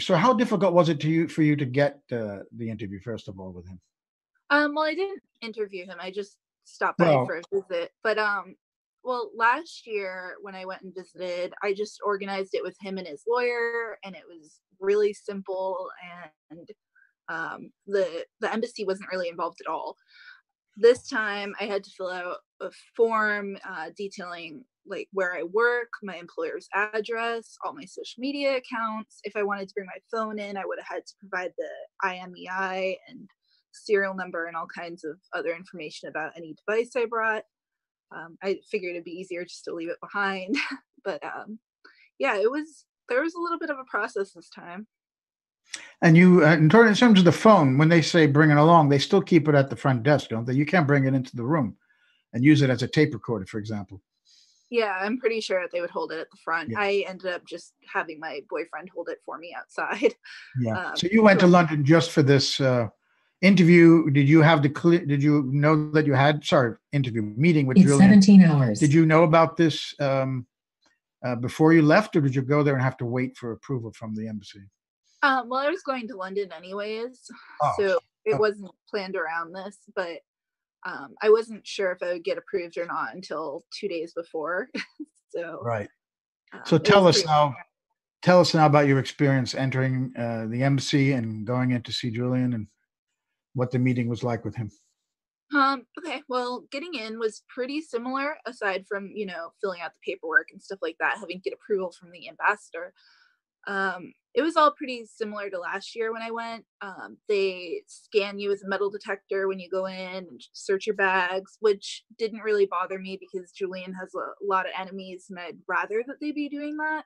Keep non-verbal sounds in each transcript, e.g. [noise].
So, how difficult was it to you for you to get uh, the interview first of all with him? Um, well, I didn't interview him. I just stopped by Well- for a visit. But um, well, last year when I went and visited, I just organized it with him and his lawyer, and it was really simple. And um, the the embassy wasn't really involved at all. This time, I had to fill out a form uh, detailing like where I work, my employer's address, all my social media accounts. If I wanted to bring my phone in, I would have had to provide the IMEI and serial number and all kinds of other information about any device I brought. Um, I figured it'd be easier just to leave it behind. [laughs] but um, yeah, it was there was a little bit of a process this time. And you, uh, in terms of the phone, when they say bring it along, they still keep it at the front desk, don't they? You can't bring it into the room and use it as a tape recorder, for example. Yeah, I'm pretty sure that they would hold it at the front. Yeah. I ended up just having my boyfriend hold it for me outside. Yeah. [laughs] Um, so you went to London just for this uh, interview. Did you have the clear? Did you know that you had sorry interview meeting with It's Julian? 17 hours. Did you know about this um, uh, before you left, or did you go there and have to wait for approval from the embassy? Um, well, I was going to London anyways, Oh, so it oh. wasn't planned around this, but um, I wasn't sure if I would get approved or not until two days before. [laughs] so, Right. um, So tell us now. Tell us now about your experience entering uh, the embassy and going in to see Julian, and what the meeting was like with him. Um, okay, well, getting in was pretty similar aside from, you know, filling out the paperwork and stuff like that, having to get approval from the ambassador. Um, it was all pretty similar to last year when I went. Um, they scan you with a metal detector when you go in and search your bags, which didn't really bother me because Julian has a lot of enemies and I'd rather that they be doing that.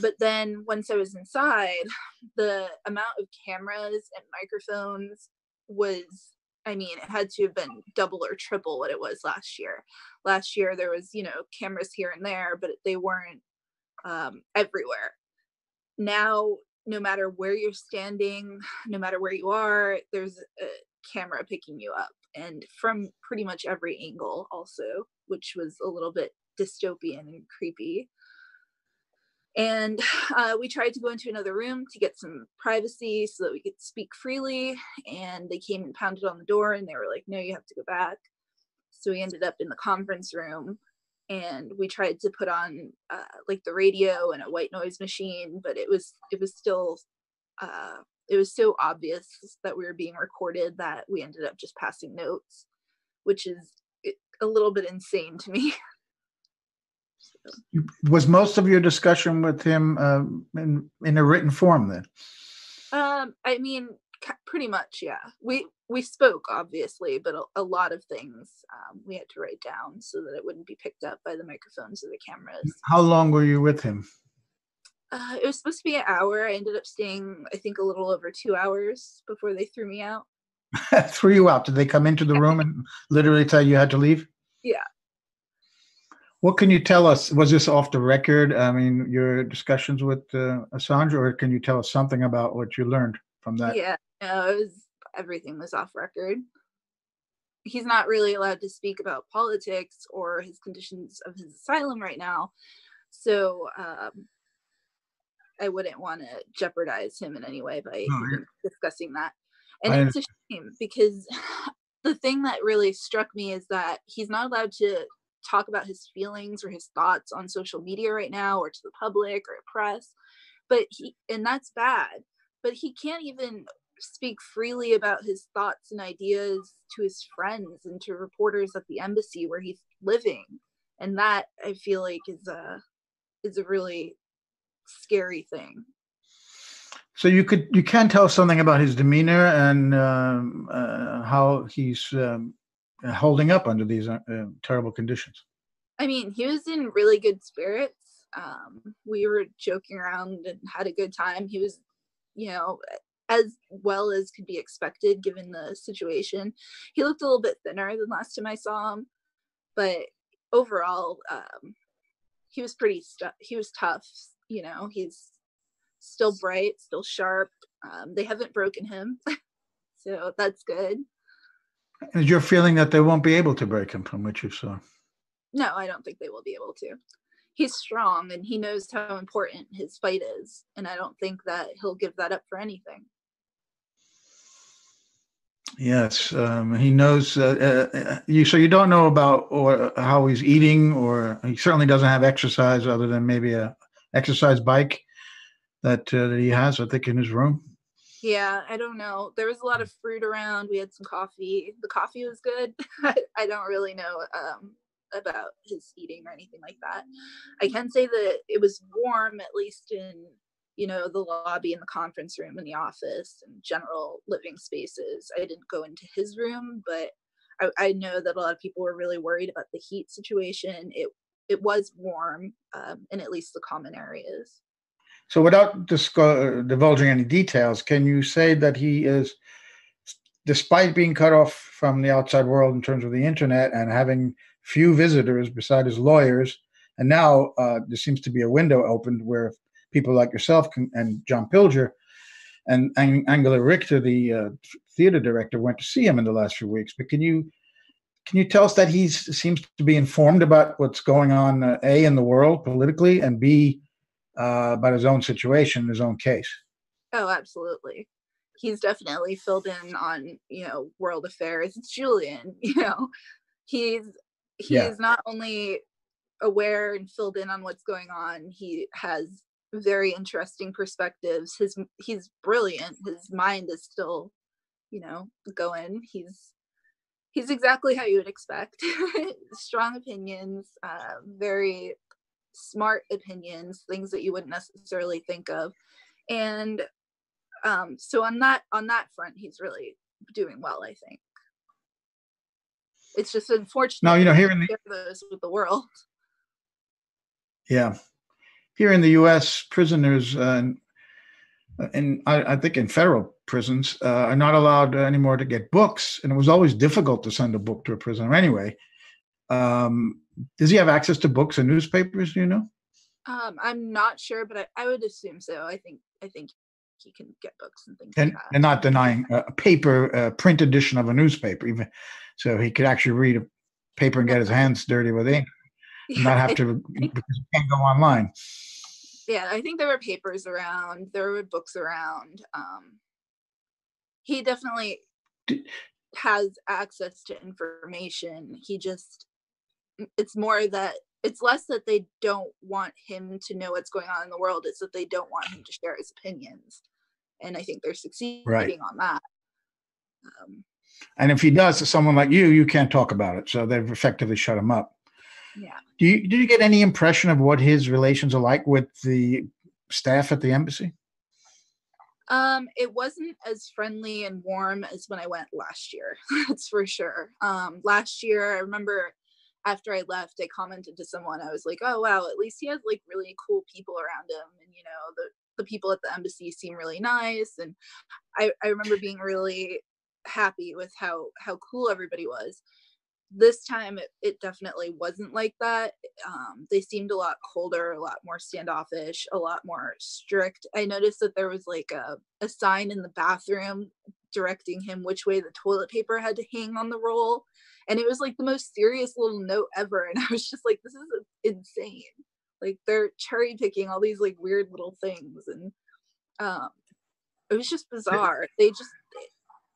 But then once I was inside, [sighs] the amount of cameras and microphones was I mean, it had to have been double or triple what it was last year. Last year there was, you know, cameras here and there, but they weren't um, everywhere. Now, no matter where you're standing, [sighs] no matter where you are, there's a camera picking you up, and from pretty much every angle, also, which was a little bit dystopian and creepy. And [sighs] uh, we tried to go into another room to get some privacy so that we could speak freely. And they came and pounded on the door and they were like, no, you have to go back. So we ended up in the conference room and we tried to put on uh, like the radio and a white noise machine, but it was, it was still, uh, it was so obvious that we were being recorded that we ended up just passing notes, which is a little bit insane to me. [laughs] You- Was most of your discussion with him um, in in a written form then? Um, I mean, pretty much, yeah. We we spoke obviously, but a, a lot of things um, we had to write down so that it wouldn't be picked up by the microphones or the cameras. How long were you with him? Uh, it was supposed to be an hour. I ended up staying, I think, a little over two hours before they threw me out. [laughs] Threw you out. Did they come into the room and literally tell you you had to leave? Yeah. What can you tell us? Was this off the record? I mean, your discussions with uh, Assange, or can you tell us something about what you learned from that? Yeah, no, it was everything was off record. He's not really allowed to speak about politics or his conditions of his asylum right now. So um, I wouldn't want to jeopardize him in any way by No, discussing that. And I it's a shame because [laughs] the thing that really struck me is that he's not allowed to talk about his feelings or his thoughts on social media right now or to the public or press. But he, and that's bad but he can't even speak freely about his thoughts and ideas to his friends and to reporters at the embassy where he's living. And that i feel like is a is a really scary thing. So you could you can tell something about his demeanor and um, uh, how he's um, holding up under these uh, uh, terrible conditions. i mean he was in really good spirits. Um we were joking around and had a good time. He was you know as well as could be expected given the situation. He looked a little bit thinner than last time i saw him but overall um he was pretty stu- he was tough you know he's still bright still sharp um they haven't broken him [laughs] so that's good. Is your feeling that they won't be able to break him from what you saw? no i don't think they will be able to. He's strong and he knows how important his fight is and i don't think that he'll give that up for anything yes um, he knows uh, uh, you so you don't know about or how he's eating or he certainly doesn't have exercise other than maybe a exercise bike that, uh, that he has i think in his room. Yeah i don't know. There was a lot of fruit around. We had some coffee. The coffee was good. [laughs] I don't really know um, about his eating or anything like that. I can say that it was warm, at least in you know the lobby and the conference room and the office and general living spaces. I didn't go into his room, but I, I know that a lot of people were really worried about the heat situation. It it was warm um, in at least the common areas. So, without divulging any details, can you say that he is, despite being cut off from the outside world in terms of the internet and having few visitors beside his lawyers. And now uh, there seems to be a window opened where people like yourself can, and John Pilger and, Angela Richter, the uh, theater director, went to see him in the last few weeks. But can you can you tell us that he seems to be informed about what's going on, uh, a in the world politically, and b uh, about his own situation, his own case? Oh, absolutely. He's definitely filled in on you know world affairs. It's Julian, [laughs] you know. He's he yeah. is not only aware and filled in on what's going on he has very interesting perspectives his he's brilliant his mind is still you know going he's he's exactly how you would expect [laughs] strong opinions uh, very smart opinions things that you wouldn't necessarily think of and um, so on that on that front he's really doing well i think it's just unfortunate. Now you know here in the those with the world. Yeah, here in the U.S., prisoners uh, and I, I, think in federal prisons uh, are not allowed anymore to get books, and it was always difficult to send a book to a prisoner anyway. Um, does he have access to books and newspapers? Do you know? Um, I'm not sure, but I, I would assume so. I think I think he can get books and things and, like and not denying a paper uh, print edition of a newspaper even so he could actually read a paper and get his [laughs] hands dirty with ink and not have [laughs] to because he can't go online yeah i think there were papers around there were books around um, he definitely has access to information he just it's more that it's less that they don't want him to know what's going on in the world it's that they don't want him to share his opinions and I think they're succeeding right. on that. Um, and if he does to someone like you, you can't talk about it. So they've effectively shut him up. Yeah. Do you did you get any impression of what his relations are like with the staff at the embassy? Um, it wasn't as friendly and warm as when I went last year. [laughs] That's for sure. Um, last year, I remember after I left, I commented to someone. I was like, "Oh wow, at least he has like really cool people around him." And you know, the the people at the embassy seem really nice and I, I remember being really happy with how how cool everybody was this time it, it definitely wasn't like that. Um, they seemed a lot colder a lot more standoffish a lot more strict. I noticed that there was like a, a sign in the bathroom directing him which way the toilet paper had to hang on the roll and it was like the most serious little note ever and [laughs] i was just like this is insane. Like they're cherry picking all these like weird little things and um it was just bizarre. They just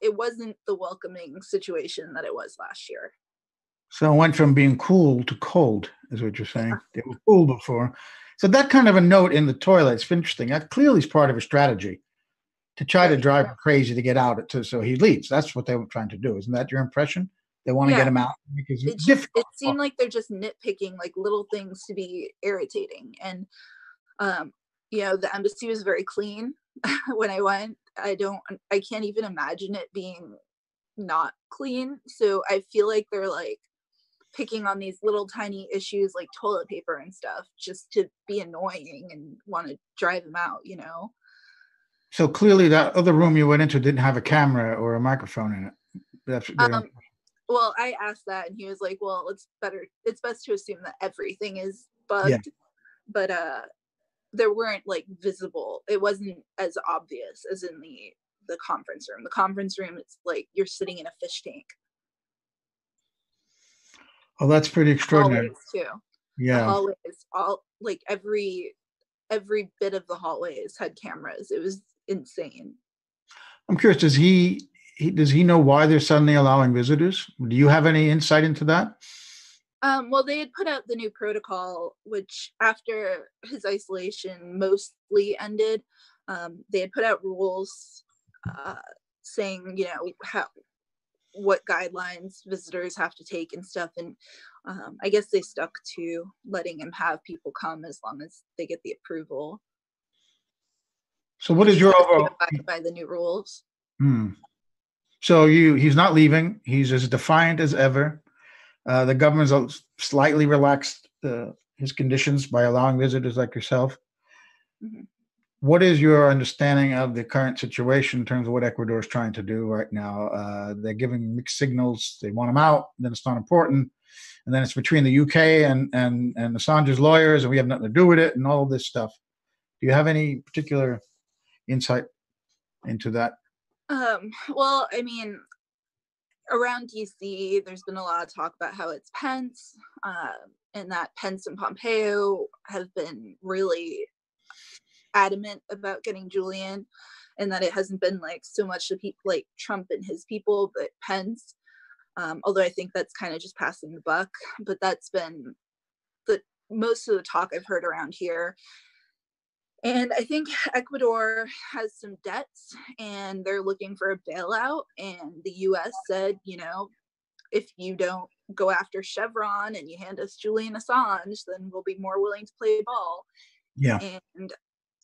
it wasn't the welcoming situation that it was last year so it went from being cool to cold is what you're saying they were cool before so that kind of a note in the toilet it's interesting that clearly is part of a strategy to try to drive him crazy to get out to so he leaves that's what they were trying to do isn't that your impression they want to yeah. get him out because it's it, it seemed like they're just nitpicking like little things to be irritating. And um, you know, the embassy was very clean [laughs] when I went. I don't I can't even imagine it being not clean. So I feel like they're like picking on these little tiny issues like toilet paper and stuff just to be annoying and want to drive them out, you know. So clearly that other room you went into didn't have a camera or a microphone in it. That's um, well i asked that and he was like well it's better it's best to assume that everything is bugged yeah. but uh there weren't like visible it wasn't as obvious as in the the conference room the conference room it's like you're sitting in a fish tank oh that's pretty extraordinary always too yeah always all like every every bit of the hallways had cameras. It was insane. I'm curious. Does he, he does he know why they're suddenly allowing visitors? Do you have any insight into that? Um, well, they had put out the new protocol, which after his isolation mostly ended, um, they had put out rules uh, saying, you know, how what guidelines visitors have to take and stuff. And um, I guess they stuck to letting him have people come as long as they get the approval. So, what is your overall? By the new rules. Hmm. So you he's not leaving. He's as defiant as ever. Uh, the government's slightly relaxed uh, his conditions by allowing visitors like yourself. Mm-hmm. What is your understanding of the current situation in terms of what Ecuador is trying to do right now? Uh, they're giving mixed signals. They want them out, then it's not important, and then it's between the UK and and and Assange's lawyers, and we have nothing to do with it, and all this stuff. Do you have any particular insight into that? Um, well, I mean, around DC, there's been a lot of talk about how it's Pence, uh, and that Pence and Pompeo have been really adamant about getting Julian and that it hasn't been like so much the people like Trump and his people, but Pence. Um, although I think that's kind of just passing the buck, but that's been the most of the talk I've heard around here. And I think Ecuador has some debts and they're looking for a bailout. And the US said, you know, if you don't go after Chevron and you hand us Julian Assange, then we'll be more willing to play ball. Yeah. And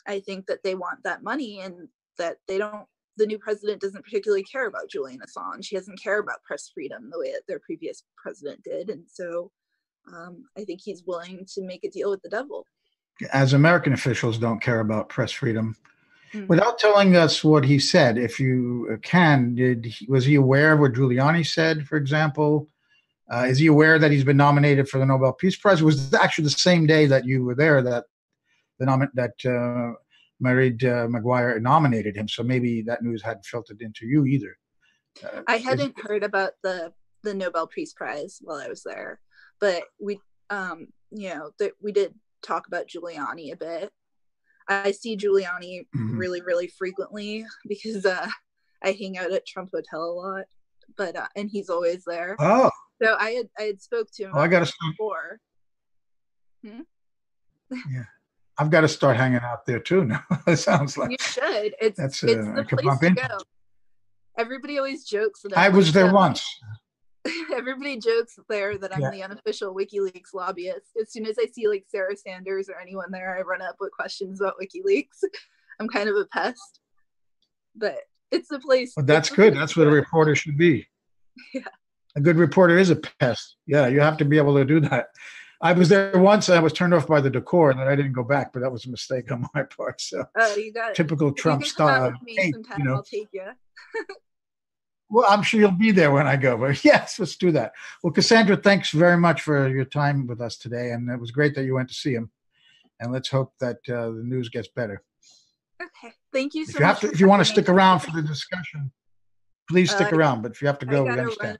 I think that they want that money and that they don't the new president doesn't particularly care about Julian Assange. He doesn't care about press freedom the way that their previous president did. And so um, I think he's willing to make a deal with the devil. As American officials don't care about press freedom, mm-hmm. without telling us what he said, if you can, did he, was he aware of what Giuliani said, for example? Uh, is he aware that he's been nominated for the Nobel Peace Prize? It was actually the same day that you were there that the nom- that uh, Mairead uh, Maguire nominated him. So maybe that news hadn't filtered into you either. Uh, I hadn't heard about the the Nobel Peace Prize while I was there, but we, um, you know, th- we did talk about Giuliani a bit. I see Giuliani mm-hmm. really, really frequently because uh, I hang out at Trump Hotel a lot, but uh, and he's always there. Oh, so I had I had spoke to him. Oh, I got to before. Hmm? Yeah. I've got to start hanging out there too now. [laughs] it sounds like you should. It's that's it's uh, the place to go. Everybody always jokes that I was there once. [laughs] Everybody jokes there that I'm yeah. the unofficial WikiLeaks lobbyist. As soon as I see like Sarah Sanders or anyone there, I run up with questions about WikiLeaks. [laughs] I'm kind of a pest, but it's the place. Well, that's good. That's what a reporter should be. Yeah. A good reporter is a pest. Yeah, you have to be able to do that. I was there once. I was turned off by the decor, and then I didn't go back. But that was a mistake on my [laughs] part. So, oh, you got typical Trump style. Hey, you know. I'll take you. [laughs] well, I'm sure you'll be there when I go. But [laughs] yes, let's do that. Well, Cassandra, thanks very much for your time with us today, and it was great that you went to see him. And let's hope that uh, the news gets better. Okay, thank you so if you much. To, if you want to stick around for the discussion, please stick uh, around. But if you have to go, we understand.